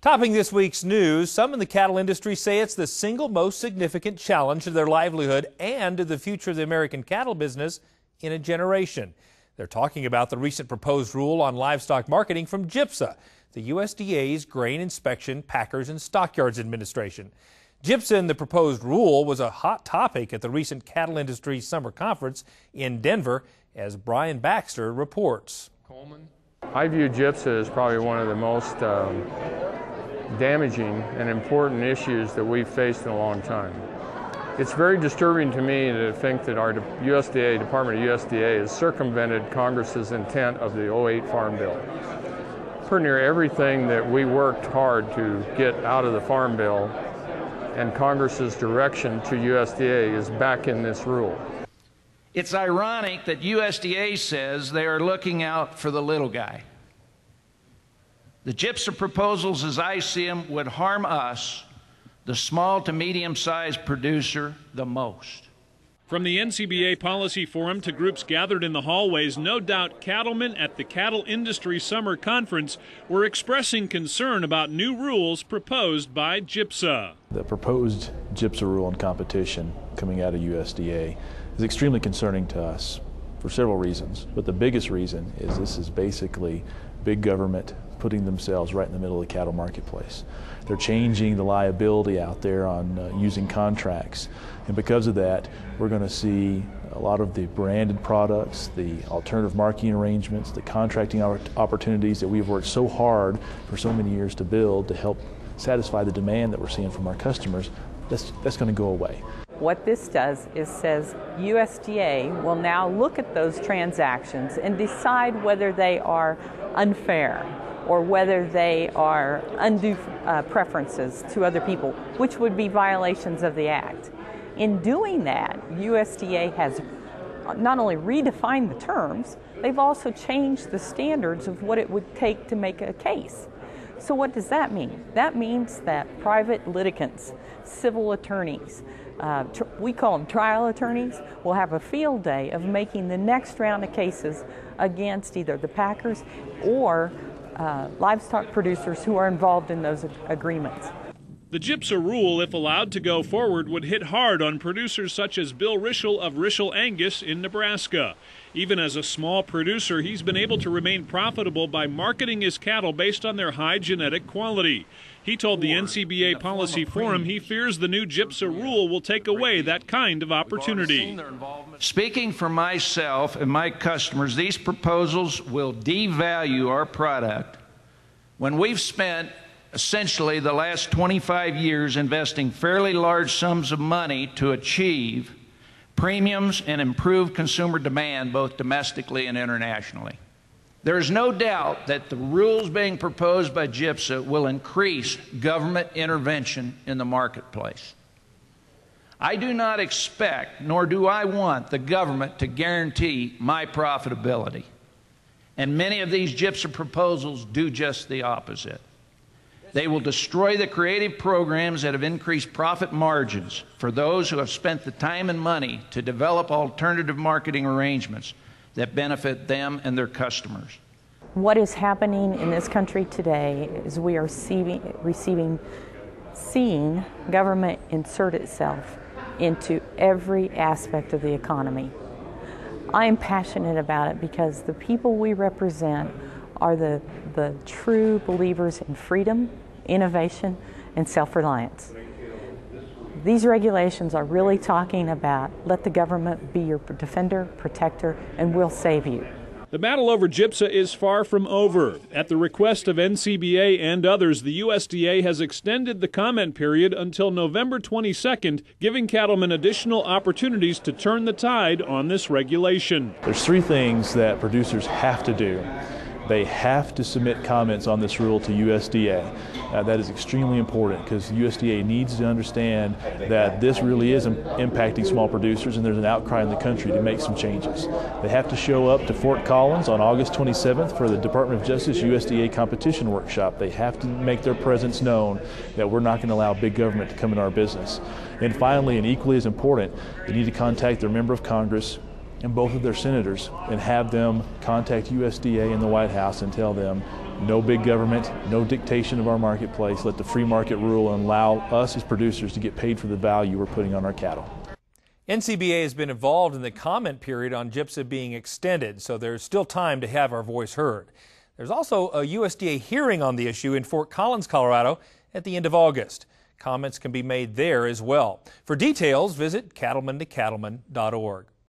Topping this week's news, some in the cattle industry say it's the single most significant challenge to their livelihood and to the future of the American cattle business in a generation. They're talking about the recent proposed rule on livestock marketing from GIPSA, the USDA's Grain Inspection, Packers, and Stockyards Administration. GIPSA and the proposed rule was a hot topic at the recent Cattle Industry Summer Conference in Denver, as Brian Baxter reports. Coleman. I view GIPSA as probably one of the most um, damaging and important issues that we've faced in a long time. It's very disturbing to me to think that our USDA, Department of USDA, has circumvented Congress's intent of the 08 Farm Bill. Pretty near everything that we worked hard to get out of the Farm Bill and Congress's direction to USDA is back in this rule. It's ironic that USDA says they are looking out for the little guy. The GIPSA proposals, as I see them, would harm us, the small to medium sized producer, the most. From the NCBA Policy Forum to groups gathered in the hallways, no doubt cattlemen at the Cattle Industry Summer Conference were expressing concern about new rules proposed by GIPSA. The proposed GIPSA rule on competition coming out of USDA is extremely concerning to us for several reasons. But the biggest reason is this is basically big government putting themselves right in the middle of the cattle marketplace. They're changing the liability out there on uh, using contracts. And because of that, we're going to see a lot of the branded products, the alternative marketing arrangements, the contracting opportunities that we've worked so hard for so many years to build to help satisfy the demand that we're seeing from our customers, that's, that's going to go away. What this does is says USDA will now look at those transactions and decide whether they are unfair or whether they are undue uh, preferences to other people, which would be violations of the Act. In doing that, USDA has not only redefined the terms, they've also changed the standards of what it would take to make a case. So, what does that mean? That means that private litigants, civil attorneys, uh, we call them trial attorneys, will have a field day of making the next round of cases against either the Packers or Uh, livestock producers who are involved in those ag- agreements. The GIPSA rule, if allowed to go forward, would hit hard on producers such as Bill Rishel of Rishel Angus in Nebraska. Even as a small producer, he's been able to remain profitable by marketing his cattle based on their high genetic quality. He told the NCBA Policy Forum he fears the new GIPSA rule will take away that kind of opportunity. Speaking for myself and my customers, these proposals will devalue our product when we've spent essentially the last 25 years investing fairly large sums of money to achieve premiums and improve consumer demand both domestically and internationally. There is no doubt that the rules being proposed by GIPSA will increase government intervention in the marketplace. I do not expect, nor do I want, the government to guarantee my profitability. And many of these GIPSA proposals do just the opposite. They will destroy the creative programs that have increased profit margins for those who have spent the time and money to develop alternative marketing arrangements that benefit them and their customers. What is happening in this country today is we are receiving, receiving seeing government insert itself into every aspect of the economy. I am passionate about it because the people we represent are the, the true believers in freedom, innovation, and self reliance. These regulations are really talking about let the government be your defender, protector, and we'll save you. The battle over GIPSA is far from over. At the request of NCBA and others, the USDA has extended the comment period until November 22nd, giving cattlemen additional opportunities to turn the tide on this regulation. There's three things that producers have to do they have to submit comments on this rule to USDA. Uh, that is extremely important because USDA needs to understand that this really is Im- impacting small producers and there's an outcry in the country to make some changes. They have to show up to Fort Collins on August 27th for the Department of Justice USDA competition workshop. They have to make their presence known that we're not going to allow big government to come in our business. And finally, and equally as important, they need to contact their member of Congress and both of their senators and have them contact USDA and the White House and tell them no big government, no dictation of our marketplace. Let the free market rule and allow us as producers to get paid for the value we're putting on our cattle. NCBA has been involved in the comment period on GIPSA being extended, so there's still time to have our voice heard. There's also a USDA hearing on the issue in Fort Collins, Colorado at the end of August. Comments can be made there as well. For details, visit cattlementocattlemen.org.